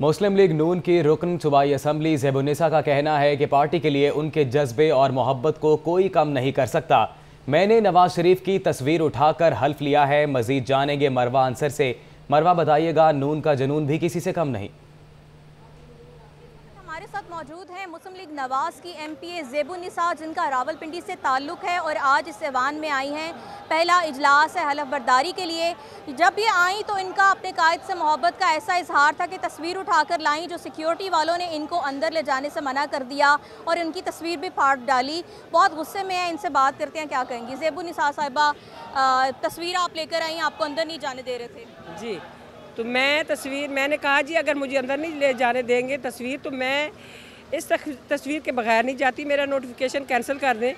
مسلم league نون کی رکن صوبائی اسمبلی زیب کا کہنا ہے کہ پارٹی کے لیے ان کے جذبے اور محبت کو کوئی کم نہیں کر سکتا۔ میں نے نواز شریف کی تصویر اٹھا کر حلف لیا ہے۔ مزید جانیں گے مروہ انصر سے۔ مروہ بتائیے گا، نون کا جنون بھی کسی سے کم نہیں۔ ہمارے ساتھ موجود ہیں مسلم لیگ نواز کی ایم پی اے زیب النساء، جن کا راول پنڈی سے تعلق ہے اور آج اس ایوان میں آئی ہیں۔ پہلا اجلاس ہے حلف برداری کے لیے۔ جب یہ آئیں تو ان کا اپنے قائد سے محبت کا ایسا اظہار تھا کہ تصویر اٹھا کر لائیں۔ جو سیکیورٹی والوں نے ان کو اندر لے جانے سے منع کر دیا اور ان کی تصویر بھی پھاڑ ڈالی۔ بہت غصے میں ہیں ان سے بات کرتے ہیں، کیا کہیں گی زیب النساء صاحبہ تصویر آپ لے کر آئیں، آپ کو اندر نہیں جانے دے رہے تھے۔ جی۔ تو میں تصویر میں نے کہا جی اگر مجھے اندر نہیں لے جانے دیں گے تصویر تو میں اس تصویر کے بغیر نہیں جاتی، میرا نوٹیفیکیشن کینسل کر دیں۔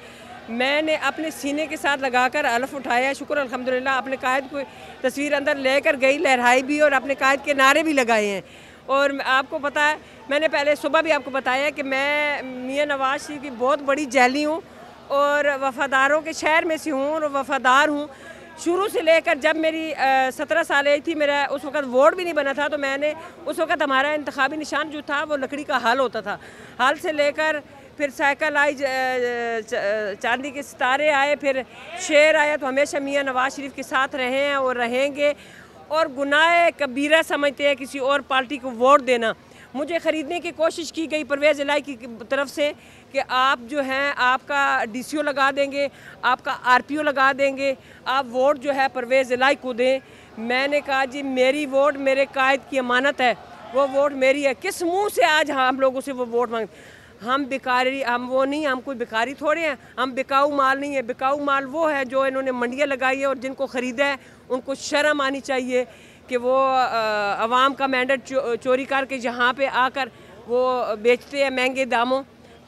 میں نے اپنے سینے کے ساتھ لگا کر علف اٹھایا، شکر الحمدللہ، اپنے قائد کو تصویر اندر لے کر گئی، لہرائی بھی اور اپنے قائد کے نعرے بھی لگائے ہیں۔ اور آپ کو پتا ہے، میں نے پہلے صبح بھی آپ کو بتایا کہ میں میاں نواز شریف کی بہت بڑی جیلی ہوں اور وفاداروں کے شہر میں سے ہوں اور وفادار ہوں۔ شروع سے لے کر جب میری سترہ سال ایج تھی، میرا اس وقت ووٹ بھی نہیں بنا تھا، تو میں نے اس وقت ہمارا انتخابی نشان جو تھا، وہ لکڑی کا حال ہوتا تھا۔ حال سے لے کر پھر سائیکل آئی چاندی کے ستارے آئے، پھر شیر آیا، تو ہمیشہ میاں نواز شریف کے ساتھ رہے ہیں اور رہیں گے۔ اور گناہ کبیرہ سمجھتے ہیں کسی اور پارٹی کو ووٹ دینا۔ مجھے خریدنے کی کوشش کی گئی پرویز الہی کی طرف سے کہ آپ جو ہیں، آپ کا ڈی سی او لگا دیں گے، آپ کا آر پی او لگا دیں گے، آپ ووٹ جو ہے پرویز الہی کو دیں۔ میں نے کہا جی میری ووٹ میرے قائد کی امانت ہے، وہ ووٹ میری ہے۔ کس منہ سے آج ہم لوگوں سے وہ ووٹ مانگتے ہم بکاری ہم وہ نہیں، ہم کوئی بکاری تھوڑے ہیں۔ ہم بکاؤ مال نہیں ہے بکاؤ مال وہ ہے جو انہوں نے منڈیاں لگائی ہے اور جن کو خریدا ہے، ان کو شرم آنی چاہیے۔ کہ وہ عوام کا مینڈٹ چوری کر کے جہاں پہ آ کر وہ بیچتے ہیں مہنگے داموں۔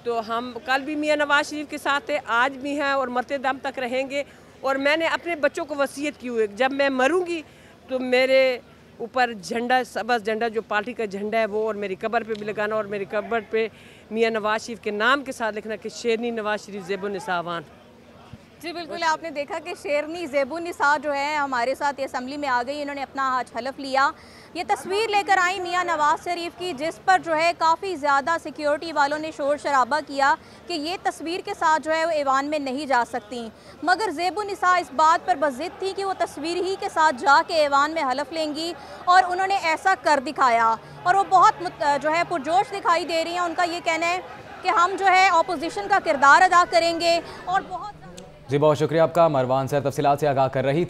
تو ہم کل بھی میاں نواز شریف کے ساتھ تھے آج بھی ہیں اور مرتے دم تک رہیں گے۔ اور میں نے اپنے بچوں کو وصیت کی ہوئے جب میں مروں گی تو میرے اوپر جھنڈا، سبز جھنڈا، جو پارٹی کا جھنڈا ہے، وہ اور میری قبر پہ بھی لگانا اور میری قبر پہ میاں نواز شریف کے نام کے ساتھ لکھنا کہ شیرنی نواز شریف زیب النساوان جی بالکل، آپ نے دیکھا کہ شیرنی زیب النساء جو ہے ہمارے ساتھ یہ اسمبلی میں آ گئی، انہوں نے اپنا آج حلف لیا۔ یہ تصویر لے کر آئی میاں نواز شریف کی، جس پر جو ہے کافی زیادہ سیکیورٹی والوں نے شور شرابہ کیا کہ یہ تصویر کے ساتھ جو ہے وہ ایوان میں نہیں جا سکتی مگر زیب النساء اس بات پر بزد تھی کہ وہ تصویر ہی کے ساتھ جا کے ایوان میں حلف لیں گی اور انہوں نے ایسا کر دکھایا۔ اور وہ بہت جو ہے پرجوش دکھائی دے رہی ہیں۔ ان کا یہ کہنا ہے کہ ہم جو ہے اپوزیشن کا کردار ادا کریں گے اور بہت جی بہت شکریہ آپ کا۔ مروان سے تفصیلات سے آگاہ کر رہی تھی